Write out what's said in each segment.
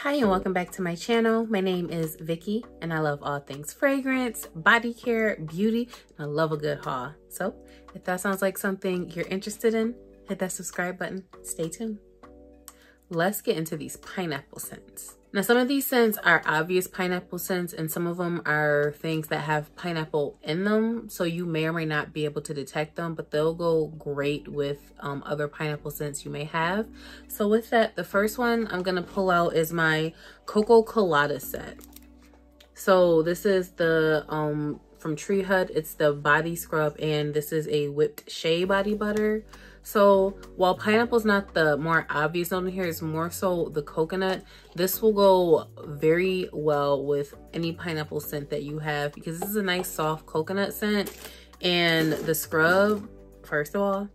Hi and welcome back to my channel. My name is Vicky and I love all things fragrance, body care, beauty, and I love a good haul. So if that sounds like something you're interested in, hit that subscribe button. Stay tuned. Let's get into these pineapple scents. Now, some of these scents are obvious pineapple scents and some of them are things that have pineapple in them. So you may or may not be able to detect them, but they'll go great with um, other pineapple scents you may have. So with that, the first one I'm gonna pull out is my Coco Colada set. So this is the, um, from Tree Hut, it's the body scrub and this is a whipped shea body butter. So while pineapple is not the more obvious note in here, it's more so the coconut. This will go very well with any pineapple scent that you have because this is a nice soft coconut scent. And the scrub, first of all,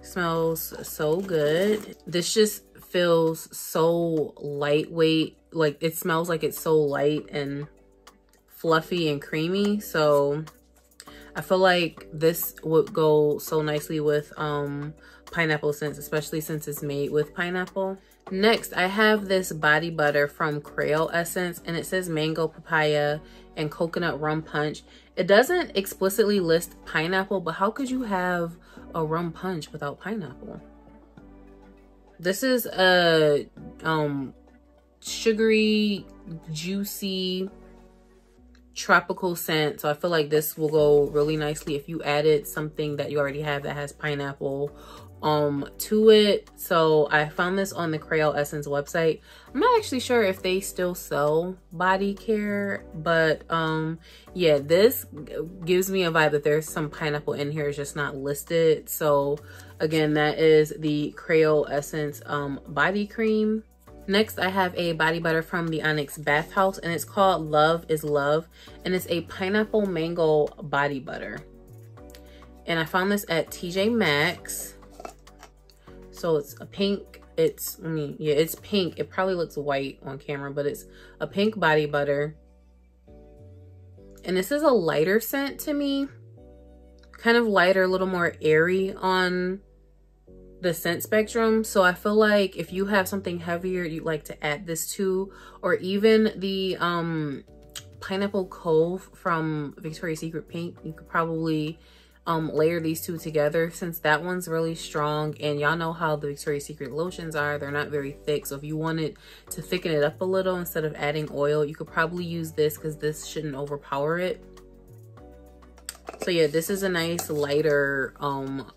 smells so good. This just feels so lightweight. Like it smells like it's so light and fluffy and creamy. So I feel like this would go so nicely with um, pineapple scents, especially since it's made with pineapple. Next, I have this body butter from Kreyol Essence and it says mango papaya and coconut rum punch. It doesn't explicitly list pineapple, but how could you have a rum punch without pineapple? This is a um, sugary, juicy, tropical scent. So I feel like this will go really nicely if you added something that you already have that has pineapple um to it. So i found this on the Kreyol Essence website. I'm not actually sure if they still sell body care but um yeah this gives me a vibe that there's some pineapple in here it's just not listed. So again that is the Kreyol Essence um body cream Next, I have a body butter from the Onyx Bathhouse and it's called Love is Love and it's a pineapple mango body butter. And I found this at TJ Maxx. So it's a pink, it's, I mean, yeah, it's pink. It probably looks white on camera, but it's a pink body butter. And this is a lighter scent to me. Kind of lighter, a little more airy on the scent spectrum. So I feel like if you have something heavier you'd like to add this to, or even the um, Pineapple Cove from Victoria's Secret Pink, you could probably um, layer these two together since that one's really strong and y'all know how the Victoria's Secret lotions are. They're not very thick. So if you wanted to thicken it up a little instead of adding oil, you could probably use this because this shouldn't overpower it. So yeah, this is a nice lighter um,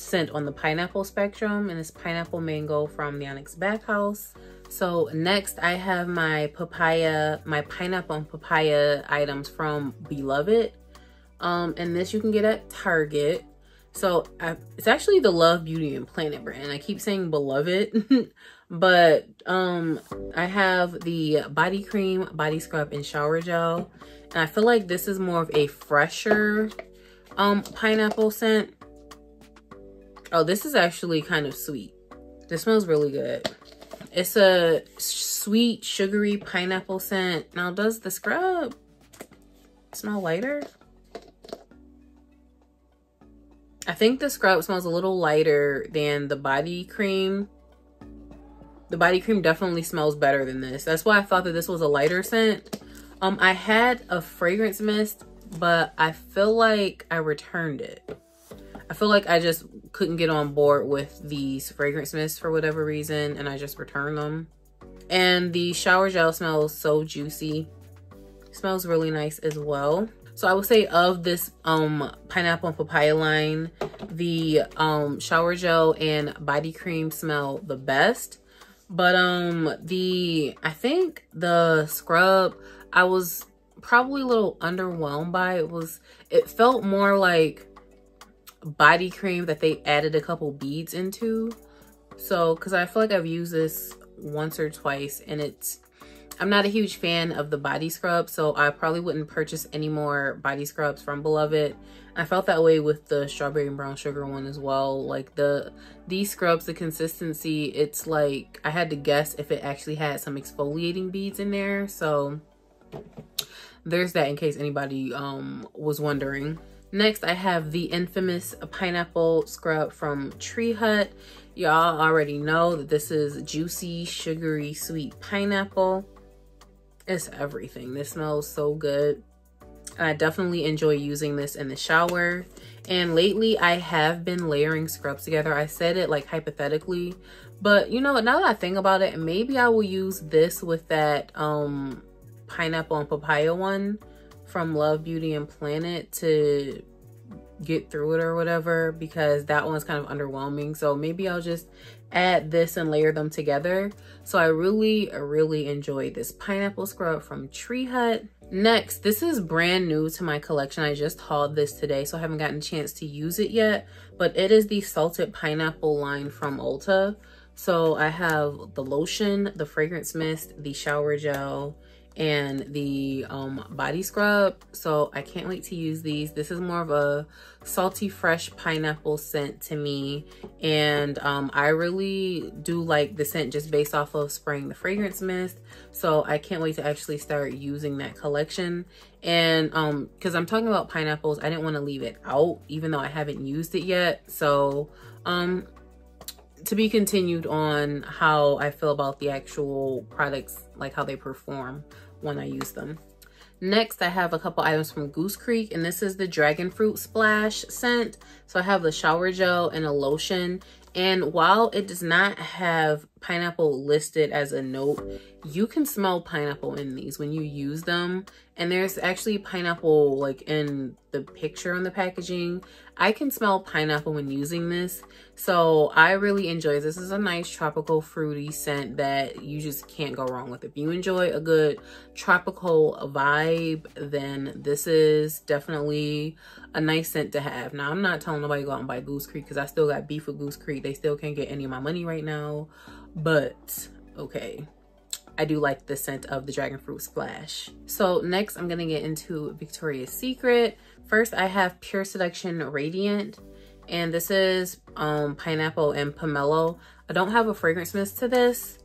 scent on the pineapple spectrum and it's pineapple mango from the Onyx Bathhouse. So next I have my papaya, my pineapple and papaya items from Beloved. Um, and this you can get at Target. So I, it's actually the Love Beauty and Planet brand. I keep saying Beloved, but um, I have the body cream, body scrub, and shower gel. And I feel like this is more of a fresher um, pineapple scent. Oh, this is actually kind of sweet. This smells really good. It's a sweet, sugary pineapple scent. Now, does the scrub smell lighter? I think the scrub smells a little lighter than the body cream. The body cream definitely smells better than this. That's why I thought that this was a lighter scent. Um, I had a fragrance mist, but I feel like I returned it. I feel like I just couldn't get on board with these fragrance mists for whatever reason and I just returned them. And the shower gel smells so juicy. smells really nice as well. So I would say of this um pineapple and papaya line, the um shower gel and body cream smell the best. But um the I think the scrub I was probably a little underwhelmed by. It was it felt more like body cream that they added a couple beads into. So, because I feel like I've used this once or twice and it's, I'm not a huge fan of the body scrub, so I probably wouldn't purchase any more body scrubs from Beloved. I felt that way with the strawberry and brown sugar one as well. Like the, these scrubs, the consistency, it's like, I had to guess if it actually had some exfoliating beads in there. So there's that in case anybody um was wondering. Next, I have the infamous pineapple scrub from Tree Hut. Y'all already know that this is juicy, sugary, sweet pineapple. It's everything. This smells so good. I definitely enjoy using this in the shower. And lately I have been layering scrubs together. I said it like hypothetically, but you know, now that I think about it, maybe I will use this with that um, pineapple and papaya one from Love Beauty and Planet to get through it or whatever because that one's kind of underwhelming. So maybe I'll just add this and layer them together. So I really, really enjoyed this pineapple scrub from Tree Hut. Next, this is brand new to my collection. I just hauled this today, so I haven't gotten a chance to use it yet. But it is the Salted Pineapple line from Ulta. So I have the lotion, the fragrance mist, the shower gel, and the um, body scrub. So I can't wait to use these. This is more of a salty, fresh pineapple scent to me. And um, I really do like the scent just based off of spraying the fragrance mist. So I can't wait to actually start using that collection. And um, because I'm talking about pineapples, I didn't want to leave it out, even though I haven't used it yet. So um, to be continued on how I feel about the actual products, like how they perform when I use them. Next, I have a couple items from Goose Creek, and this is the Dragon Fruit Splash scent. So I have the shower gel and a lotion. And while it does not have pineapple listed as a note, you can smell pineapple in these when you use them. And there's actually pineapple like in the picture on the packaging. I can smell pineapple when using this. So I really enjoy this. Is a nice tropical fruity scent that you just can't go wrong with. If you enjoy a good tropical vibe, then this is definitely a nice scent to have. Now, I'm not telling nobody go out and buy Goose Creek because I still got beef with Goose Creek. They still can't get any of my money right now. But, okay. I do like the scent of the dragon fruit splash. So next I'm gonna get into Victoria's Secret. First I have Pure Seduction Radiant and this is um, pineapple and pomelo. I don't have a fragrance mist to this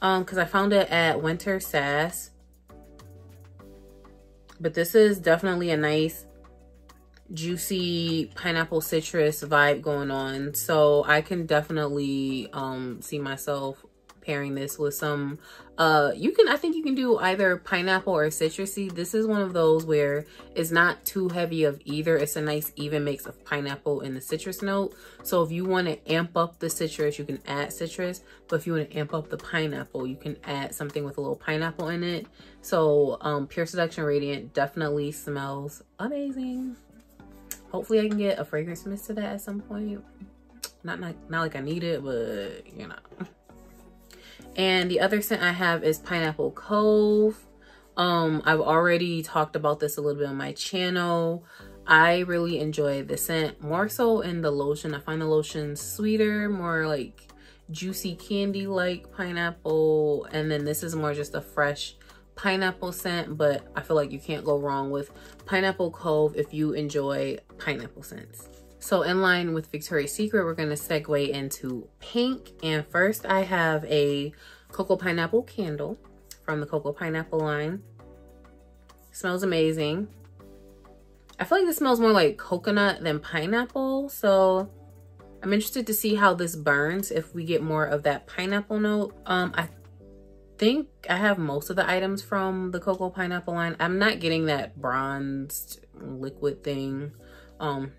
um because I found it at Winter SAS. But this is definitely a nice juicy pineapple citrus vibe going on. So I can definitely um see myself pairing this with some uh you can i think you can do either pineapple or citrusy. This is one of those where it's not too heavy of either. It's a nice even mix of pineapple and the citrus note. So if you want to amp up the citrus you can add citrus but if you want to amp up the pineapple you can add something with a little pineapple in it. So um pure seduction radiant definitely smells amazing hopefully i can get a fragrance mist to that at some point not like not like i need it but you know and the other scent I have is Pineapple Cove. Um, I've already talked about this a little bit on my channel. I really enjoy the scent more so in the lotion. I find the lotion sweeter, more like juicy candy like pineapple. And then this is more just a fresh pineapple scent, but I feel like you can't go wrong with Pineapple Cove if you enjoy pineapple scents. So in line with Victoria's Secret, we're going to segue into pink. And first I have a Cocoa Pineapple candle from the Cocoa Pineapple line. smells amazing. I feel like this smells more like coconut than pineapple. So I'm interested to see how this burns if we get more of that pineapple note. Um, I think I have most of the items from the Cocoa Pineapple line. I'm not getting that bronzed liquid thing. Um,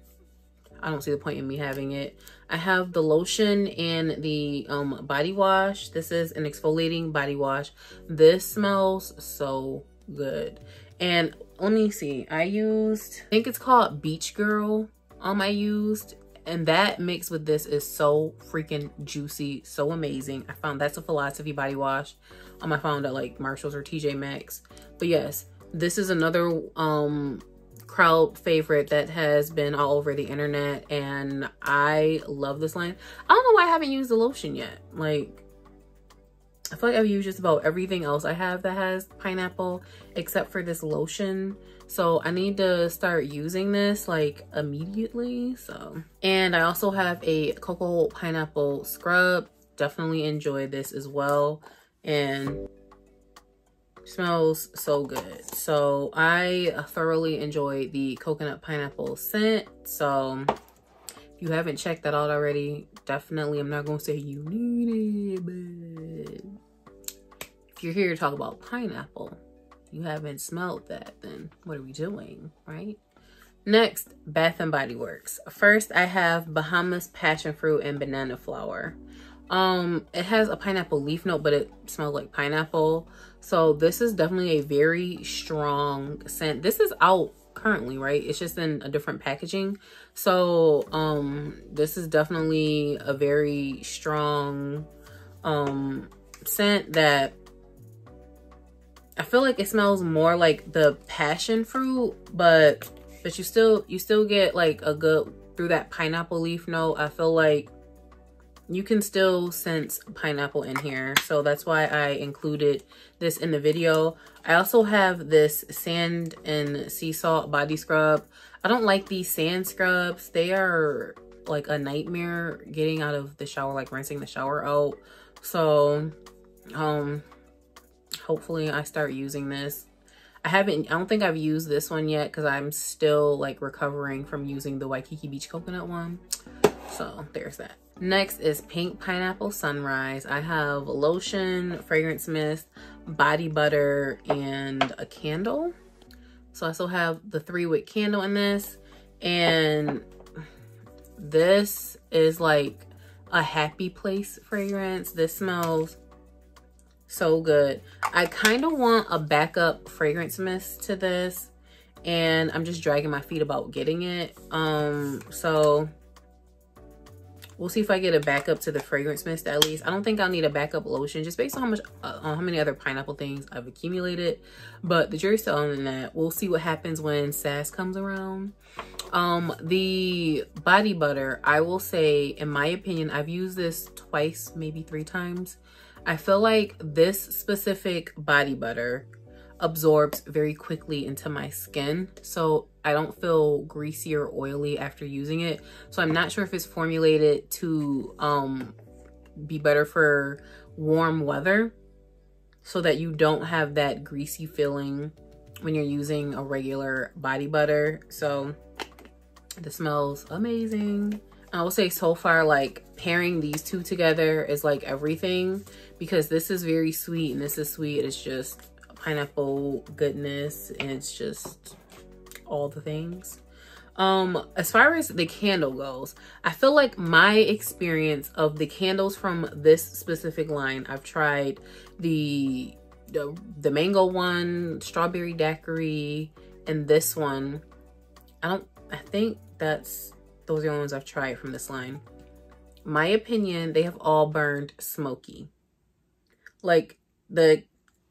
I don't see the point in me having it. I have the lotion and the um, body wash. This is an exfoliating body wash. This smells so good. And let me see. I used, I think it's called Beach Girl. Um, I used and that mixed with this is so freaking juicy so amazing i found that's a philosophy body wash um i found at like marshalls or tj maxx but yes this is another um crowd favorite that has been all over the internet and I love this line. I don't know why I haven't used the lotion yet. Like, I feel like I've used just about everything else I have that has pineapple except for this lotion. So I need to start using this like immediately. So, and I also have a cocoa pineapple scrub. Definitely enjoy this as well. And smells so good so i thoroughly enjoy the coconut pineapple scent so you haven't checked that out already definitely i'm not gonna say you need it but if you're here to talk about pineapple you haven't smelled that then what are we doing right next bath and body works first i have bahamas passion fruit and banana flower um, it has a pineapple leaf note, but it smells like pineapple. So this is definitely a very strong scent. This is out currently, right? It's just in a different packaging. So um, this is definitely a very strong um, scent that I feel like it smells more like the passion fruit, but but you still you still get like a good through that pineapple leaf note. I feel like you can still sense pineapple in here. So that's why I included this in the video. I also have this sand and sea salt body scrub. I don't like these sand scrubs. They are like a nightmare getting out of the shower, like rinsing the shower out. So, um, hopefully I start using this. I haven't, I don't think I've used this one yet because I'm still like recovering from using the Waikiki Beach coconut one. So there's that. Next is Pink Pineapple Sunrise. I have lotion, fragrance mist, body butter, and a candle. So I still have the three wick candle in this. And this is like a happy place fragrance. This smells so good. I kind of want a backup fragrance mist to this. And I'm just dragging my feet about getting it. Um, so We'll see if I get a backup to the fragrance mist at least. I don't think I'll need a backup lotion just based on how much, uh, on how many other pineapple things I've accumulated. But the jury's still on that. We'll see what happens when SAS comes around. Um, the body butter, I will say, in my opinion, I've used this twice, maybe three times. I feel like this specific body butter absorbs very quickly into my skin. So I don't feel greasy or oily after using it. So I'm not sure if it's formulated to um, be better for warm weather so that you don't have that greasy feeling when you're using a regular body butter. So this smells amazing. I will say so far, like pairing these two together is like everything because this is very sweet and this is sweet. It's just pineapple goodness and it's just all the things. Um, as far as the candle goes, I feel like my experience of the candles from this specific line, I've tried the the, the mango one, strawberry daiquiri, and this one. I don't I think that's those are the ones I've tried from this line. My opinion, they have all burned smoky. Like the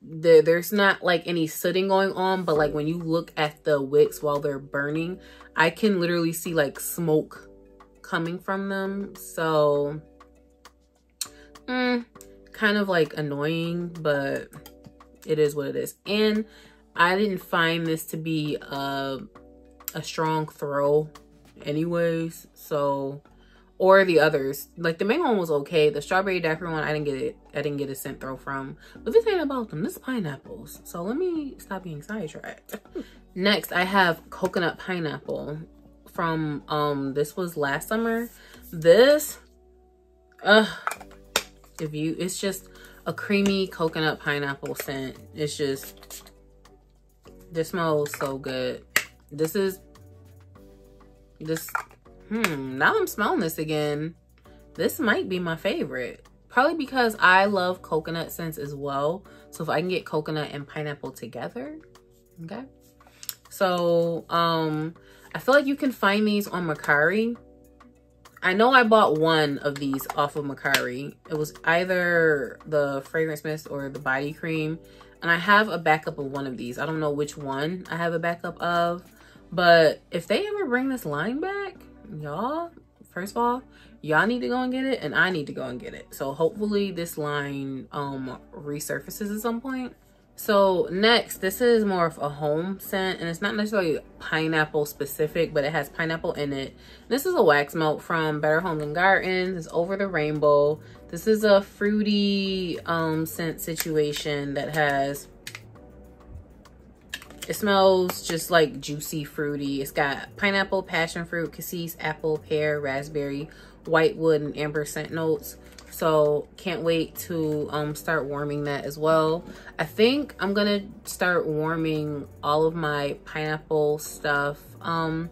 the, there's not like any sooting going on, but like when you look at the wicks while they're burning, I can literally see like smoke coming from them. So, mm, kind of like annoying, but it is what it is. And I didn't find this to be a, a strong throw anyways. So, or the others. Like the main one was okay. The strawberry daiquiri one, I didn't get it. I didn't get a scent throw from. But this ain't about them. This is pineapples. So let me stop being sidetracked. Next, I have coconut pineapple from um this was last summer. This uh if you it's just a creamy coconut pineapple scent. It's just this smells so good. This is this Hmm, now I'm smelling this again. This might be my favorite. Probably because I love coconut scents as well. So if I can get coconut and pineapple together, okay. So, um, I feel like you can find these on Mercari. I know I bought one of these off of Mercari. It was either the fragrance mist or the body cream. And I have a backup of one of these. I don't know which one I have a backup of. But if they ever bring this line back, y'all first of all y'all need to go and get it and i need to go and get it. So hopefully this line um resurfaces at some point. So next this is more of a home scent and it's not necessarily pineapple specific but it has pineapple in it. This is a wax melt from better homes and gardens. It's over the rainbow. This is a fruity um scent situation that has it smells just like juicy fruity it's got pineapple passion fruit cassis apple pear raspberry white wood, and amber scent notes so can't wait to um start warming that as well i think i'm gonna start warming all of my pineapple stuff um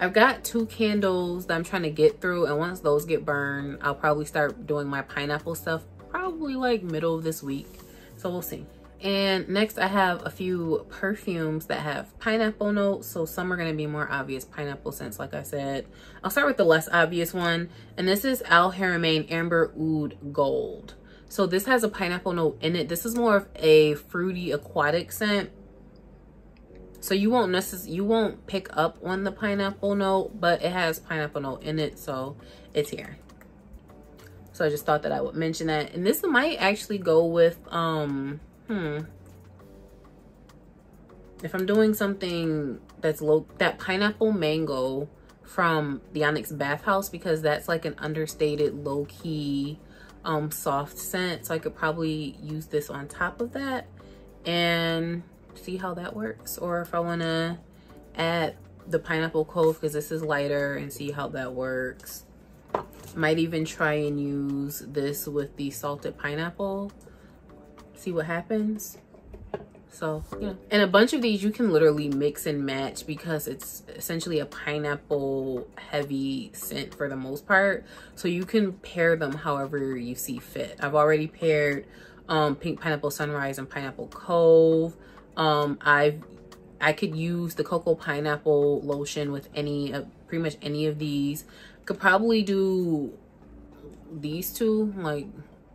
I've got two candles that I'm trying to get through and once those get burned, I'll probably start doing my pineapple stuff probably like middle of this week. So we'll see. And next I have a few perfumes that have pineapple notes. So some are going to be more obvious pineapple scents, like I said. I'll start with the less obvious one. And this is Al Haramain Amber Oud Gold. So this has a pineapple note in it. This is more of a fruity aquatic scent. So you won't necessarily, you won't pick up on the pineapple note, but it has pineapple note in it. So it's here. So I just thought that I would mention that. And this might actually go with, um, Hmm. If I'm doing something that's low, that pineapple mango from the Onyx Bathhouse because that's like an understated low key um soft scent. So I could probably use this on top of that and see how that works. Or if I want to add the pineapple cove because this is lighter and see how that works. Might even try and use this with the salted pineapple see what happens. So yeah. And a bunch of these you can literally mix and match because it's essentially a pineapple heavy scent for the most part. So you can pair them however you see fit. I've already paired um pink pineapple sunrise and pineapple cove. Um i've i could use the cocoa pineapple lotion with any uh, pretty much any of these. Could probably do these two like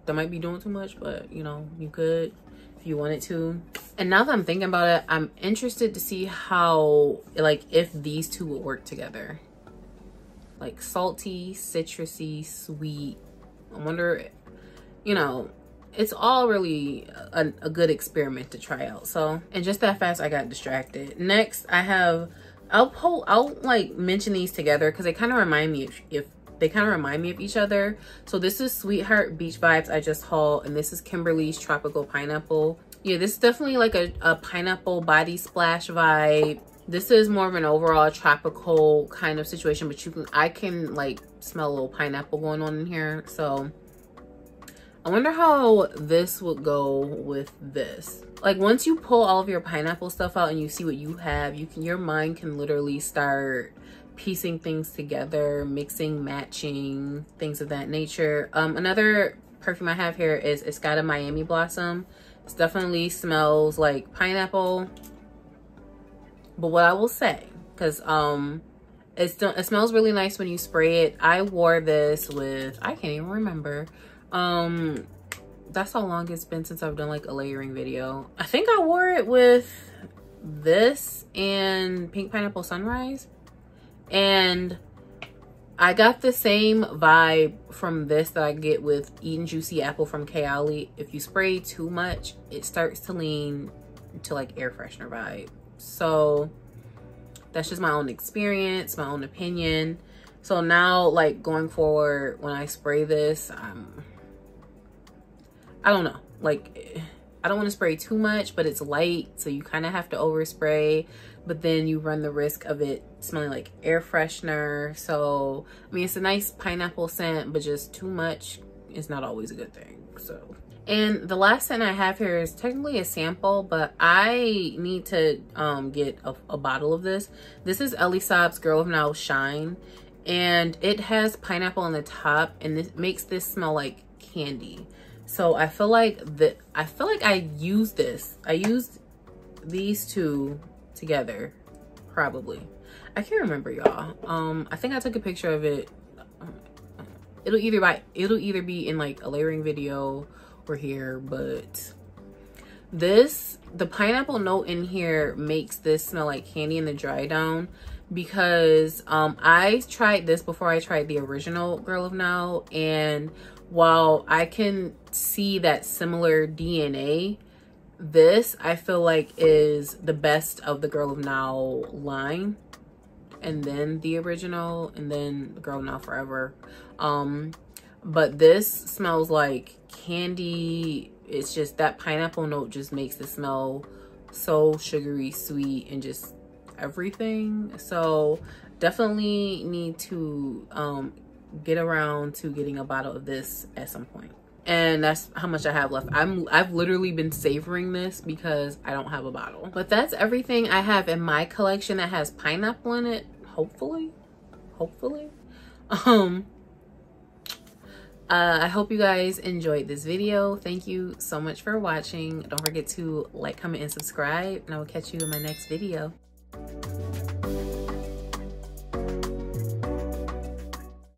that might be doing too much, but you know, you could if you wanted to. And now that I'm thinking about it, I'm interested to see how, like, if these two would work together. Like salty, citrusy, sweet. I wonder, you know, it's all really a, a, good experiment to try out. So, and just that fast, I got distracted. Next, I have, I'll pull, I'll like mention these together because they kind of remind me if, if they kind of remind me of each other. So this is Sweetheart Beach Vibes I just hauled, and this is Kimberly's Tropical Pineapple. Yeah, this is definitely like a, a pineapple body splash vibe. This is more of an overall tropical kind of situation, but you can I can like smell a little pineapple going on in here. So I wonder how this would go with this. Like once you pull all of your pineapple stuff out and you see what you have, you can your mind can literally start piecing things together, mixing, matching, things of that nature. Um, another perfume I have here is Escada Miami Blossom. It definitely smells like pineapple. But what I will say, because um, it's it smells really nice when you spray it. I wore this with, I can't even remember. Um, that's how long it's been since I've done like a layering video. I think I wore it with this and Pink Pineapple Sunrise. And I got the same vibe from this that I get with Eden Juicy Apple from Kayali. If you spray too much, it starts to lean to like air freshener vibe. So that's just my own experience, my own opinion. So now like going forward, when I spray this, I don't know, like I don't want to spray too much, but it's light. So you kind of have to overspray but then you run the risk of it smelling like air freshener. So, I mean, it's a nice pineapple scent, but just too much is not always a good thing. So, and the last scent I have here is technically a sample, but I need to um, get a, a bottle of this. This is Elie Saab's Girl of Now Shine, and it has pineapple on the top, and this makes this smell like candy. So I feel like that I feel like I used this. I used these two together probably. I can't remember y'all. Um i think i took a picture of it. It'll either by it'll either be in like a layering video or here but this the pineapple note in here makes this smell like candy in the dry down because um i tried this before i tried the original girl of now and while i can see that similar dna this I feel like is the best of the Girl of Now line and then the original and then the Girl Now Forever. Um, but this smells like candy. It's just that pineapple note just makes it smell so sugary, sweet, and just everything. So definitely need to um, get around to getting a bottle of this at some point. And that's how much I have left. I'm I've literally been savoring this because I don't have a bottle. But that's everything I have in my collection that has pineapple in it. Hopefully, hopefully. Um, uh, I hope you guys enjoyed this video. Thank you so much for watching. Don't forget to like, comment, and subscribe. And I will catch you in my next video.